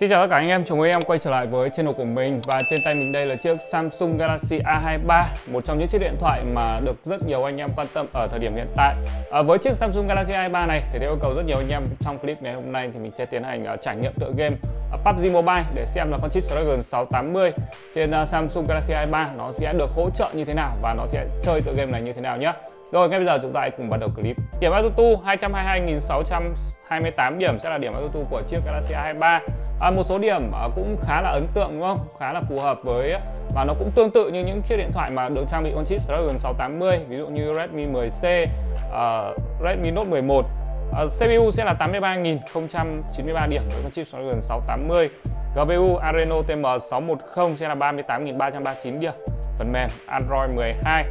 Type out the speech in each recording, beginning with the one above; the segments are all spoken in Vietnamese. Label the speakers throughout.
Speaker 1: Xin chào tất cả anh em, chào mừng em quay trở lại với channel của mình Và trên tay mình đây là chiếc Samsung Galaxy A23 Một trong những chiếc điện thoại mà được rất nhiều anh em quan tâm ở thời điểm hiện tại à, Với chiếc Samsung Galaxy A23 này thì theo yêu cầu rất nhiều anh em trong clip ngày hôm nay thì mình sẽ tiến hành uh, trải nghiệm tựa game à, uh, PUBG Mobile Để xem là con chip Snapdragon 680 trên uh, Samsung Galaxy A23 nó sẽ được hỗ trợ như thế nào Và nó sẽ chơi tựa game này như thế nào nhé rồi ngay bây giờ chúng ta hãy cùng bắt đầu clip. Điểm AutoTu 222.628 điểm sẽ là điểm AutoTu của chiếc Galaxy A23. À, một số điểm à, cũng khá là ấn tượng đúng không? Khá là phù hợp với và nó cũng tương tự như những chiếc điện thoại mà được trang bị con chip Snapdragon 680 ví dụ như Redmi 10C, uh, à, Redmi Note 11. Uh, CPU sẽ là 83.093 điểm với con chip Snapdragon 680. GPU Adreno TM610 sẽ là 38.339 điểm. Phần mềm Android 12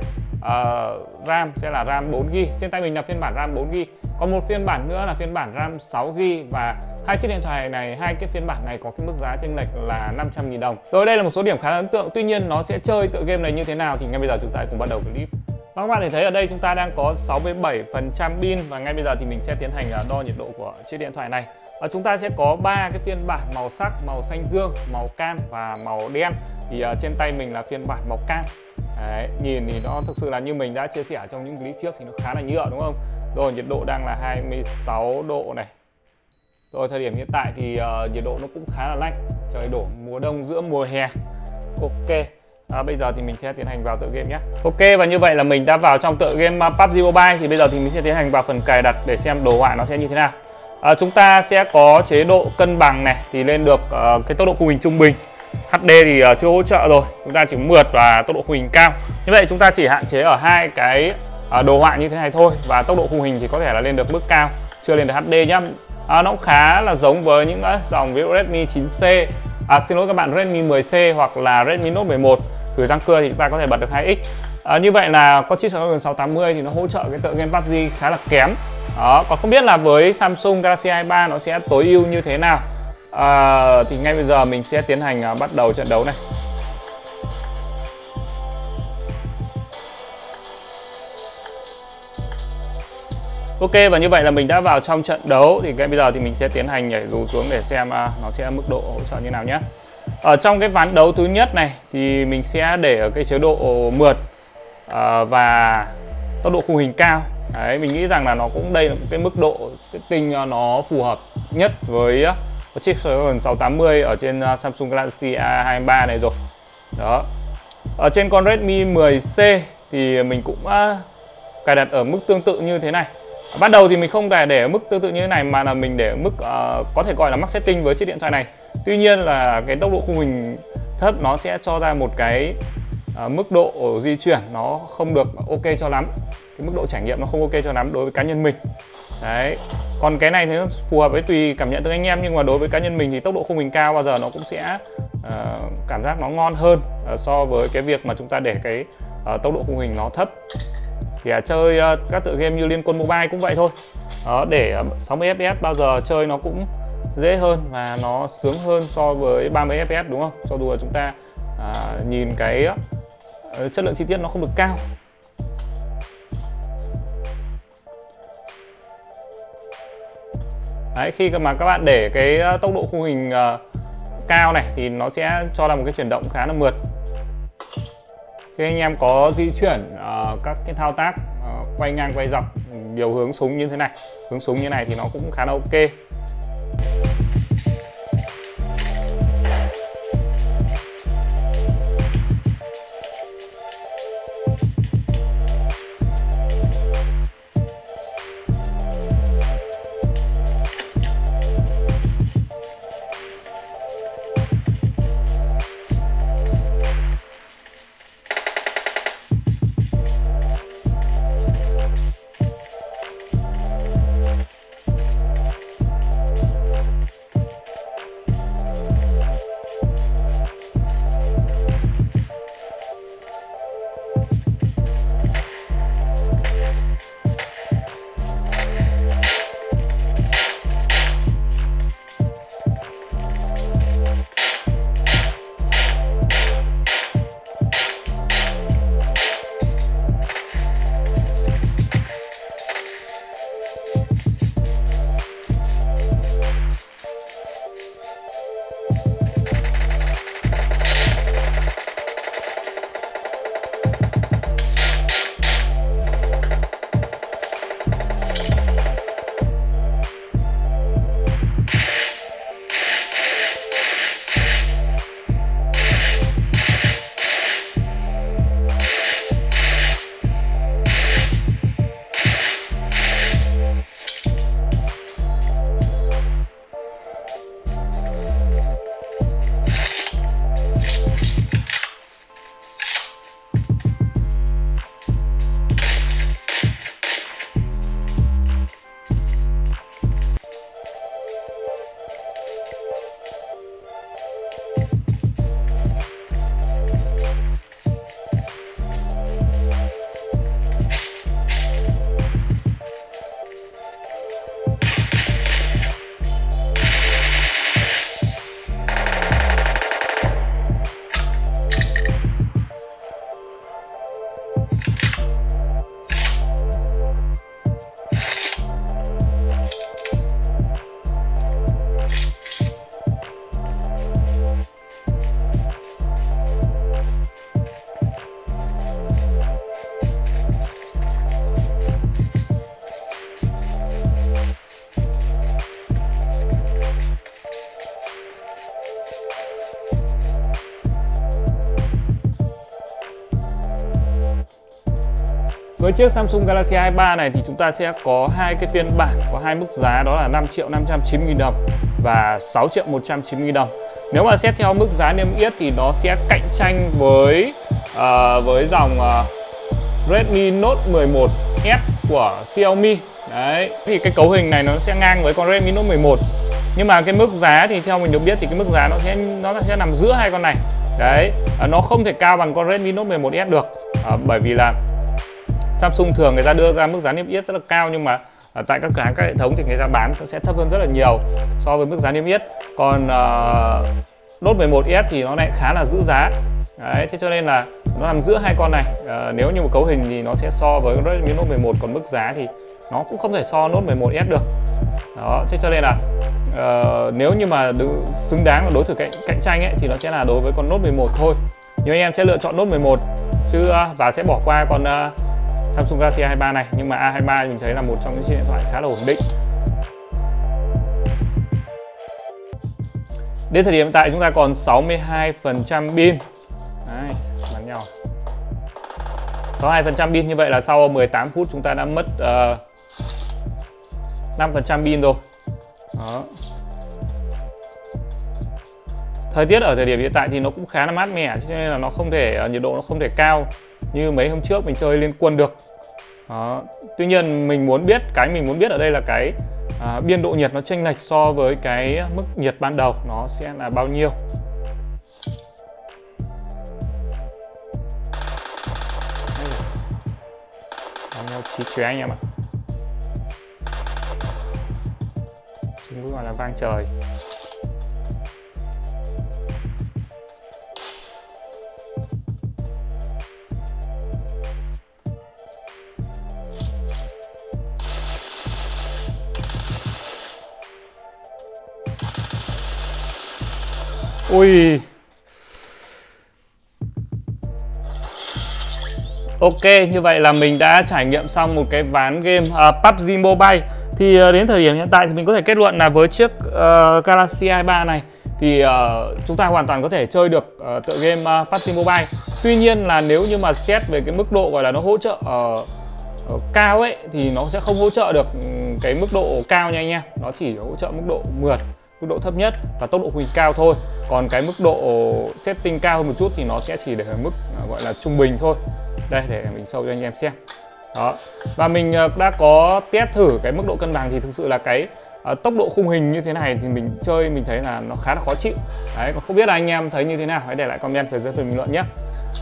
Speaker 1: uh, RAM sẽ là RAM 4GB trên tay mình là phiên bản RAM 4GB còn một phiên bản nữa là phiên bản RAM 6GB và hai chiếc điện thoại này hai cái phiên bản này có cái mức giá chênh lệch là 500.000 đồng. Rồi đây là một số điểm khá là ấn tượng. Tuy nhiên nó sẽ chơi tựa game này như thế nào thì ngay bây giờ chúng ta cùng bắt đầu clip. Và các bạn thể thấy ở đây chúng ta đang có 67% pin và ngay bây giờ thì mình sẽ tiến hành à, đo nhiệt độ của chiếc điện thoại này. Và chúng ta sẽ có ba cái phiên bản màu sắc màu xanh dương màu cam và màu đen. Thì uh, trên tay mình là phiên bản màu cam. Đấy, nhìn thì nó thực sự là như mình đã chia sẻ trong những clip trước thì nó khá là nhựa đúng không? Rồi nhiệt độ đang là 26 độ này. Rồi thời điểm hiện tại thì uh, nhiệt độ nó cũng khá là lạnh. Trời đổ mùa đông giữa mùa hè. Ok. À, bây giờ thì mình sẽ tiến hành vào tựa game nhé Ok và như vậy là mình đã vào trong tựa game ờ, PUBG Mobile Thì bây giờ thì mình sẽ tiến hành vào phần cài đặt để xem đồ họa nó sẽ như thế nào à, Chúng ta sẽ có chế độ cân bằng này Thì lên được uh, cái tốc độ khung hình trung bình HD thì ờ, chưa hỗ trợ rồi. Chúng ta chỉ mượt và tốc độ khung hình cao. Như vậy chúng ta chỉ hạn chế ở hai cái ờ, đồ họa như thế này thôi và tốc độ khung hình thì có thể là lên được mức cao chưa lên được HD nhá. À, nó cũng khá là giống với những dòng ví dụ Redmi 9C à, xin lỗi các bạn Redmi 10C hoặc là Redmi Note 11 gửi răng cưa thì chúng ta có thể bật được 2x à, như vậy là con chip Snapdragon 680 thì nó hỗ trợ cái tựa game PUBG khá là kém. Đó còn không biết là với Samsung Galaxy A3 nó sẽ tối ưu như thế nào à, thì ngay bây giờ mình sẽ tiến hành à, bắt đầu trận đấu này. Ok và như vậy là mình đã vào trong trận đấu. Thì ngay bây giờ thì mình sẽ tiến hành nhảy dù xuống để xem à, nó sẽ mức độ hỗ trợ như nào nhé. Ở trong cái ván đấu thứ nhất này thì mình sẽ để ở cái chế độ mượt à, và tốc độ khung hình cao. Đấy, mình nghĩ rằng là nó cũng đây là cái mức độ setting à, nó phù hợp nhất với à, có chip Snapdragon 680 ở trên à, Samsung Galaxy A23 này rồi. Đó. Ở trên con Redmi 10C thì mình cũng uh, cài đặt ở mức tương tự như thế này. Bắt đầu thì mình không để để ở mức tương tự như thế này mà là mình để ở mức uh, có thể gọi là max setting với chiếc điện thoại này. Tuy nhiên là cái tốc độ khung hình thấp nó sẽ cho ra một cái uh, mức độ di chuyển nó không được ok cho lắm. Cái mức độ trải nghiệm nó không ok cho lắm đối với cá nhân mình. Đấy còn cái này thì nó phù hợp với tùy cảm nhận từ anh em nhưng mà đối với cá nhân mình thì tốc độ khung hình cao bao giờ nó cũng sẽ uh, cảm giác nó ngon hơn uh, so với cái việc mà chúng ta để cái uh, tốc độ khung hình nó thấp. Thì uh, chơi uh, các tựa game như liên quân mobile cũng vậy thôi. Đó để uh, 60 fps bao giờ chơi nó cũng dễ hơn và nó sướng hơn so với 30 fps đúng không? Cho dù là chúng ta uh, nhìn cái uh, chất lượng chi tiết nó không được cao. Đấy, khi mà các bạn để cái ờ, tốc độ khung hình uh, cao này thì nó sẽ cho ra một cái chuyển động khá là mượt. Khi anh em có di chuyển uh, các cái thao tác uh, quay ngang quay dọc điều hướng súng như thế này hướng súng như này thì nó cũng khá là ok. Với chiếc Samsung Galaxy i3 này thì chúng ta sẽ có hai cái phiên bản có hai mức giá đó là 5 triệu 590 000 đồng và 6 triệu 190 000 đồng. Nếu mà xét theo mức giá niêm yết thì nó sẽ cạnh tranh với uh, với dòng uh, Redmi Note 11S của Xiaomi. Đấy, thì cái cấu hình này nó sẽ ngang với con Redmi Note 11. Nhưng mà cái mức giá thì theo mình được biết thì cái mức giá nó sẽ nó sẽ nằm giữa hai con này. Đấy, uh, nó không thể cao bằng con Redmi Note 11S được. Uh, bởi vì là Samsung thường người ta đưa ra mức giá niêm yết rất là cao nhưng mà ở tại các cửa hàng các hệ thống thì người ta bán sẽ thấp hơn rất là nhiều so với mức giá niêm yết. Còn uh, Note 11S thì nó lại khá là giữ giá. Đấy, thế cho nên là nó nằm giữa hai con này. À, nếu như một cấu hình thì nó sẽ so với Redmi Note 11 còn mức giá thì nó cũng không thể so Note 11S được. Đó thế cho nên là uh, nếu như mà xứng đáng là đối thủ cạnh, cạnh tranh ấy thì nó sẽ là đối với con Note 11 thôi. Nhưng anh em sẽ lựa chọn Note 11 chứ uh, và sẽ bỏ qua con uh, Samsung Galaxy A23 này nhưng mà A23 mình thấy là một trong những chiếc điện thoại khá là ổn định. Đến thời điểm hiện tại chúng ta còn 62% pin. Đấy, bắn nhau. 62% pin như vậy là sau 18 phút chúng ta đã mất ờ, uh, 5% pin rồi. Đó. Thời tiết ở thời điểm hiện tại thì nó cũng khá là mát mẻ cho nên là nó không thể uh, nhiệt độ nó không thể cao như mấy hôm trước mình chơi liên quân được đó. Tuy nhiên mình muốn biết cái mình muốn biết ở đây là cái à, biên độ nhiệt nó chênh lệch so với cái mức nhiệt ban đầu nó sẽ là bao nhiêu. Bao nhiêu chí chóe anh em ạ? Chúng gọi là vang trời. Ui. Ok, như vậy là mình đã trải nghiệm xong một cái ván game à, uh, PUBG Mobile. Thì uh, đến thời điểm hiện tại thì mình có thể kết luận là với chiếc uh, Galaxy i3 này Thì uh, chúng ta hoàn toàn có thể chơi được uh, tựa game uh, PUBG Mobile. Tuy nhiên là nếu như mà xét về cái mức độ gọi là nó hỗ trợ uh, uh, cao ấy Thì nó sẽ không hỗ trợ được cái mức độ cao nha anh em. Nó chỉ hỗ trợ mức độ mượt mức độ thấp nhất và tốc độ huỳnh cao thôi còn cái mức độ setting cao hơn một chút thì nó sẽ chỉ để ở mức à, gọi là trung bình thôi. Đây để mình sâu cho anh em xem. Đó. Và mình à, đã có test thử cái mức độ cân bằng thì thực sự là cái uh, tốc độ khung hình như thế này thì mình chơi mình thấy là nó khá là khó chịu. Đấy còn không biết là anh em thấy như thế nào? Hãy để lại comment phía dưới phần bình luận nhé.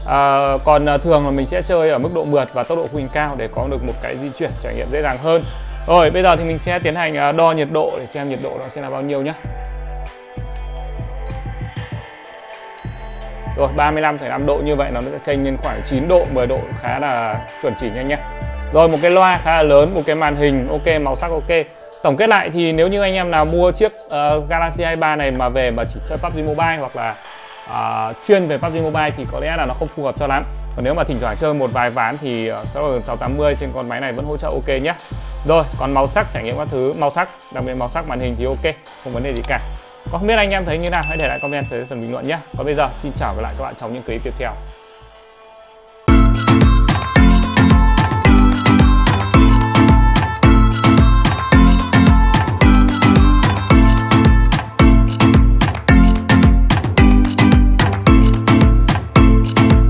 Speaker 1: À, còn uh, thường là mình sẽ chơi ở mức độ mượt và tốc độ khung hình cao để có được một cái di chuyển trải nghiệm dễ dàng hơn. Rồi bây giờ thì mình sẽ tiến hành à, đo nhiệt độ để xem nhiệt độ nó sẽ là bao nhiêu nhé. Rồi 35,5 độ như vậy nó sẽ chênh lên khoảng 9 độ 10 độ khá là chuẩn chỉ nhanh nhé. Rồi một cái loa khá là lớn một cái màn hình ok màu sắc ok. Tổng kết lại thì nếu như anh em nào mua chiếc uh, Galaxy i3 này mà về mà chỉ chơi PUBG Mobile hoặc là uh, chuyên về PUBG Mobile thì có lẽ là nó không phù hợp cho lắm. Còn nếu mà thỉnh thoảng chơi một vài ván thì ờ, uh, 680 trên con máy này vẫn hỗ trợ ok nhé. Rồi còn màu sắc trải nghiệm các thứ. Màu sắc đặc biệt màu sắc màn hình thì ok không vấn đề gì cả có không biết anh em thấy như nào, hãy để lại comment dưới phần bình luận nhé. Còn bây giờ, xin chào và lại các bạn trong những clip tiếp theo.